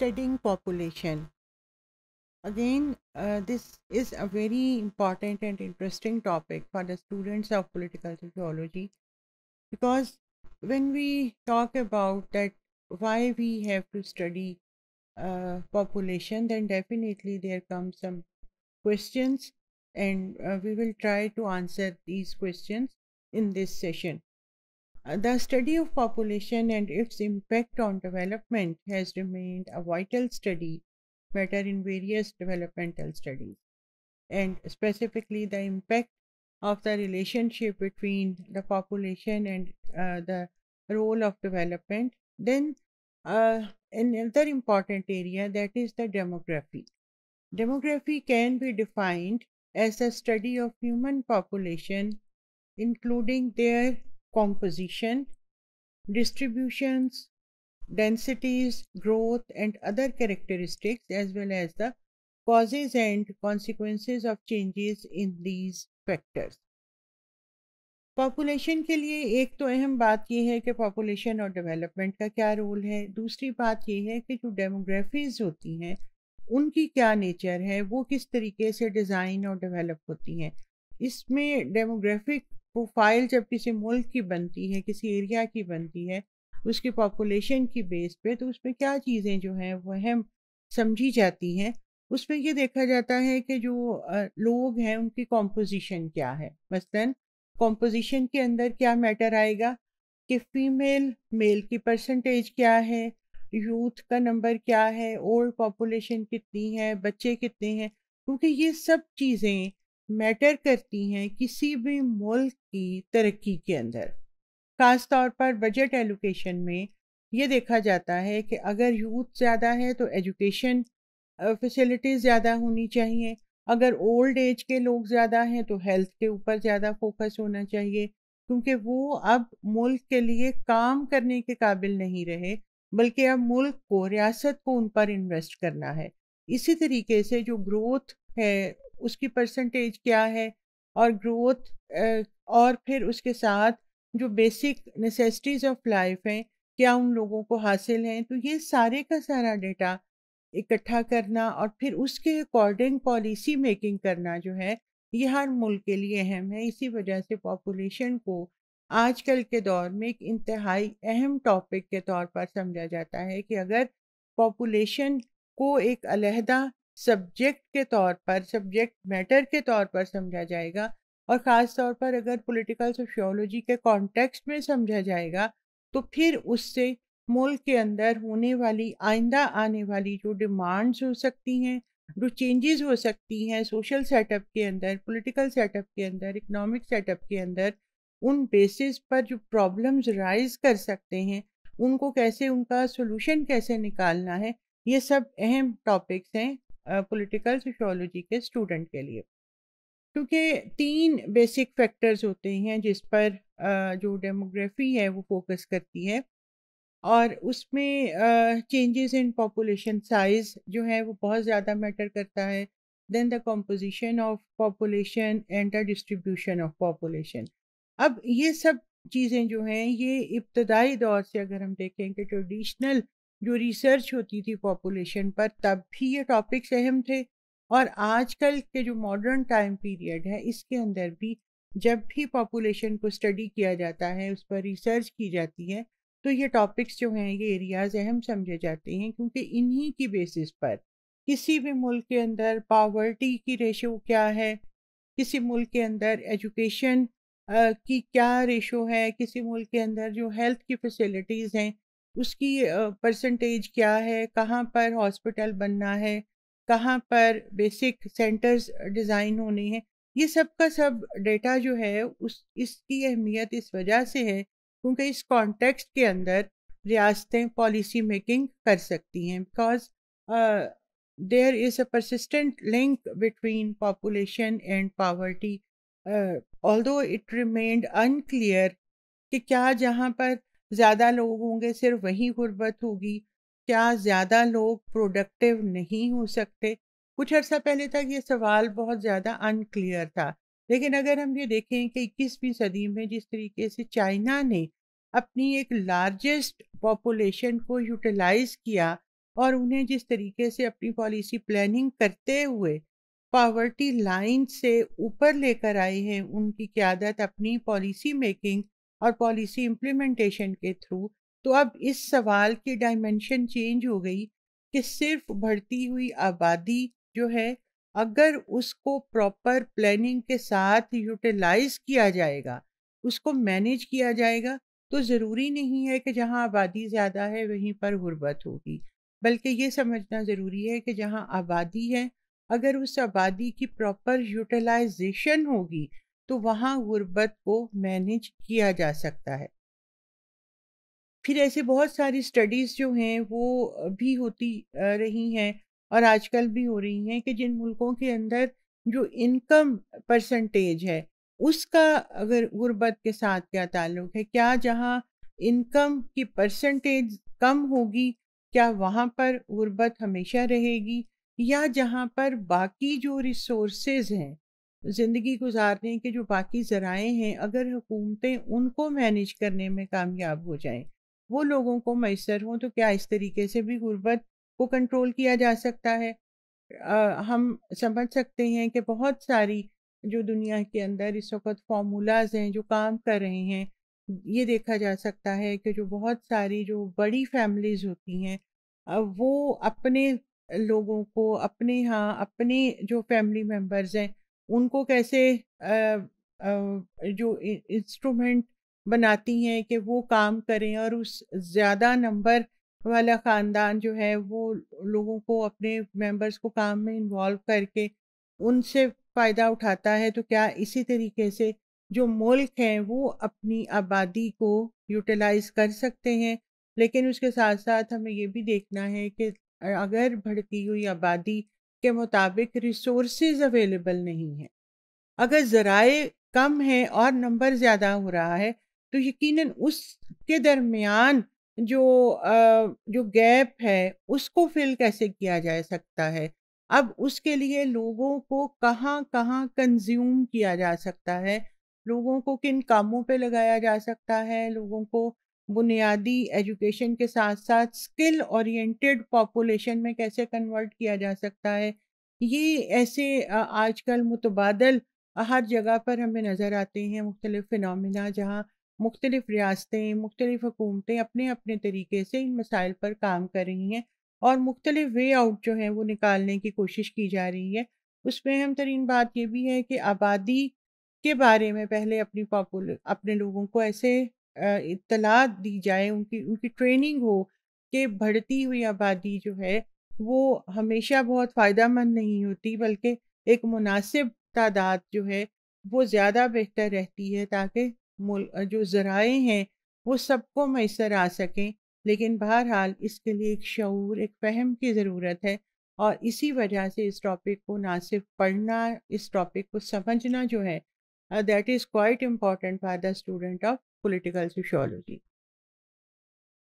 studying population. Again, uh, this is a very important and interesting topic for the students of political sociology because when we talk about that why we have to study uh, population, then definitely there come some questions and uh, we will try to answer these questions in this session. Uh, the study of population and its impact on development has remained a vital study matter in various developmental studies, and specifically the impact of the relationship between the population and uh, the role of development. Then, uh, another important area that is the demography. Demography can be defined as a study of human population, including their composition, distributions, densities, growth, and other characteristics, as well as the causes and consequences of changes in these factors. Population के लिए एक तो अहम बात यह है कि population और डेवलपमेंट का क्या रोल है दूसरी बात यह है कि जो डेमोग्राफीज होती हैं उनकी क्या नेचर है वो किस तरीके से डिज़ाइन और डेवलप होती हैं इसमें डेमोग्राफिक प्रोफ़ाइल जब किसी मुल्क की बनती है, किसी एरिया की बनती है, उसकी पॉपुलेशन की बेस पे तो उसमें क्या चीज़ें जो हैं, वो अहम समझी जाती हैं। उसमें ये देखा जाता है कि जो लोग हैं, उनकी कॉम्पोजिशन क्या है। मसलन कॉम्पोजिशन के अंदर क्या मैटर आएगा? कि फीमेल मेल की परसेंटेज क्या है? यूथ का नंबर क्या है? ओल्ड पॉपुलेशन कितनी है? बच्चे कितने हैं? क्योंकि ये सब चीज़ें मैटर करती हैं किसी भी मुल्क की तरक्की के अंदर। ख़ास तौर पर बजट एलोकेशन में ये देखा जाता है कि अगर यूथ ज़्यादा है तो एजुकेशन फैसिलिटीज़ ज़्यादा होनी चाहिए। अगर ओल्ड एज के लोग ज़्यादा हैं तो हेल्थ के ऊपर ज़्यादा फोकस होना चाहिए, क्योंकि वो अब मुल्क के लिए काम करने के काबिल नहीं रहे, बल्कि अब मुल्क को, रियासत को उन पर इन्वेस्ट करना है। इसी तरीके से जो ग्रोथ है उसकी परसेंटेज क्या है और ग्रोथ और फिर उसके साथ जो बेसिक नेसेसिटीज़ ऑफ़ लाइफ हैं, क्या उन लोगों को हासिल हैं? तो ये सारे का सारा डेटा इकट्ठा करना और फिर उसके अकॉर्डिंग पॉलिसी मेकिंग करना जो है, ये हर मुल्क के लिए अहम है। इसी वजह से पॉपुलेशन को आजकल के दौर में एक इंतहाई अहम टॉपिक के तौर पर समझा जाता है कि अगर पॉपुलेशन को एक अलहदा सब्जेक्ट के तौर पर, सब्जेक्ट मैटर के तौर पर समझा जाएगा और ख़ास तौर पर अगर पॉलिटिकल सोशियोलॉजी के कॉन्टेक्स्ट में समझा जाएगा तो फिर उससे मुल्क के अंदर होने वाली, आइंदा आने वाली जो डिमांड्स हो सकती हैं, जो चेंजेस हो सकती हैं सोशल सेटअप के अंदर, पॉलिटिकल सेटअप के अंदर, इकोनॉमिक सेटअप के अंदर, उन बेसिस पर जो प्रॉब्लम्स राइज कर सकते हैं, उनको कैसे, उनका सोल्यूशन कैसे निकालना है, ये सब अहम टॉपिक्स हैं। पॉलिटिकल सोशोलॉजी के स्टूडेंट के लिए। क्योंकि तीन बेसिक फैक्टर्स होते हैं जिस पर जो डेमोग्राफी है वो फोकस करती है और उसमें चेंजेस इन पॉपुलेशन साइज़ जो है वो बहुत ज़्यादा मैटर करता है। Then the composition of population and the distribution of population अब ये सब चीज़ें जो हैं ये इब्तदाई दौर से अगर हम देखें कि ट्रेडिशनल जो रिसर्च होती थी पॉपुलेशन पर, तब भी ये टॉपिक्स अहम थे। और आजकल के जो मॉडर्न टाइम पीरियड है, इसके अंदर भी जब भी पॉपुलेशन को स्टडी किया जाता है, उस पर रिसर्च की जाती है तो ये टॉपिक्स जो हैं, ये एरियाज़ अहम समझे जाते हैं। क्योंकि इन्हीं की बेसिस पर किसी भी मुल्क के अंदर पावर्टी की रेशो क्या है, किसी मुल्क के अंदर एजुकेशन की क्या रेशो है, किसी मुल्क के अंदर जो हेल्थ की फैसिलिटीज़ हैं उसकी परसेंटेज क्या है? कहाँ पर हॉस्पिटल बनना है? कहाँ पर बेसिक सेंटर्स डिज़ाइन होने हैं? ये सब का सब डेटा जो है, उस, इसकी अहमियत इस वजह से है क्योंकि इस कॉन्टेक्स्ट के अंदर रियासतें पॉलिसी मेकिंग कर सकती हैं because there is a persistent link between population and poverty although it remained unclear कि क्या जहाँ पर ज़्यादा लोग होंगे, सिर्फ़ वहीं गुर्बत होगी। क्या ज़्यादा लोग प्रोडक्टिव नहीं हो सकते? कुछ अर्सा पहले तक ये सवाल बहुत ज़्यादा अनक्लियर था। लेकिन अगर हम ये देखें कि इक्कीसवीं सदी में जिस तरीके से चाइना ने अपनी एक लार्जेस्ट पॉपुलेशन को यूटिलाइज किया और उन्हें जिस तरीके से अपनी पॉलिसी प्लानिंग करते हुए पावर्टी लाइन से ऊपर लेकर आए हैं, उनकी क्यादत अपनी पॉलिसी मेकिंग और पॉलिसी इम्प्लीमेंटेशन के थ्रू तो अब इस सवाल की डायमेंशन चेंज हो गई कि सिर्फ़ बढ़ती हुई आबादी जो है, अगर उसको प्रॉपर प्लानिंग के साथ यूटिलाइज किया जाएगा, उसको मैनेज किया जाएगा तो ज़रूरी नहीं है कि जहाँ आबादी ज़्यादा है वहीं पर गुर्बत होगी। बल्कि ये समझना ज़रूरी है कि जहाँ आबादी है, अगर उस आबादी की प्रॉपर यूटिलाइजेशन होगी तो वहाँ गुर्बत को मैनेज किया जा सकता है। फिर ऐसे बहुत सारी स्टडीज़ जो हैं, वो भी होती रही हैं और आजकल भी हो रही हैं कि जिन मुल्कों के अंदर जो इनकम परसेंटेज है, उसका अगर गुर्बत के साथ क्या ताल्लुक है? क्या जहाँ इनकम की परसेंटेज कम होगी, क्या वहाँ पर गुर्बत हमेशा रहेगी या जहाँ पर बाकी जो रिसोर्सेज हैं ज़िंदगी गुजारने के जो बाकी ज़राए हैं अगर हुकूमतें उनको मैनेज करने में कामयाब हो जाएँ वो लोगों को मैसर हों तो क्या इस तरीके से भी गुर्बत को कंट्रोल किया जा सकता है? आ, हम समझ सकते हैं कि बहुत सारी जो दुनिया के अंदर इस वक्त फार्मूलाज हैं जो काम कर रहे हैं ये देखा जा सकता है कि जो बहुत सारी जो बड़ी फैमिलीज़ होती हैं वो अपने लोगों को अपने यहाँ अपने जो फैमिली मेंबर्स हैं उनको कैसे जो इंस्ट्रूमेंट बनाती हैं कि वो काम करें और उस ज़्यादा नंबर वाला ख़ानदान जो है वो लोगों को अपने मेंबर्स को काम में इन्वॉल्व करके उनसे फ़ायदा उठाता है। तो क्या इसी तरीके से जो मुल्क हैं वो अपनी आबादी को यूटिलाइज़ कर सकते हैं? लेकिन उसके साथ साथ हमें ये भी देखना है कि अगर बढ़ती हुई आबादी के मुताबिक रिसोर्सेज अवेलेबल नहीं है। अगर ज़राए कम है और नंबर ज़्यादा हो रहा है तो यकीनन उसके दरमियान जो जो गैप है, उसको फिल कैसे किया जा सकता है? अब उसके लिए लोगों को कहाँ कहाँ कंज्यूम किया जा सकता है? लोगों को किन कामों पे लगाया जा सकता है? लोगों को बुनियादी एजुकेशन के साथ साथ स्किल ओरिएंटेड पॉपुलेशन में कैसे कन्वर्ट किया जा सकता है? ये ऐसे आजकल मुतबादल हर जगह पर हमें नज़र आते हैं, मुख्तलिफ़ फिनमिना जहाँ मुख्तलिफ़ रियासतें, मुख्तलिफ़ हुकूमतें अपने अपने तरीके से इन मसाइल पर काम कर रही हैं और मुख्तलिफ़ वे आउट जो हैं वो निकालने की कोशिश की जा रही है। उसमें अहम तरीन बात ये भी है कि आबादी के बारे में पहले अपनी पॉपुलर अपने लोगों को ऐसे इत्तला दी जाए, उनकी उनकी ट्रेनिंग हो कि बढ़ती हुई आबादी जो है, वो हमेशा बहुत फ़ायदा मंद नहीं होती, बल्कि एक मुनासिब तादाद जो है, वो ज़्यादा बेहतर रहती है, ताकि जो ज़राए हैं, वो सबको मैसर आ सकें। लेकिन बहरहाल, इसके लिए एक शूर एक फ़हम की ज़रूरत है और इसी वजह से इस टॉपिक को ना सिर्फ़ पढ़ना, इस टॉपिक को समझना जो है that is quite important for the student of political sociology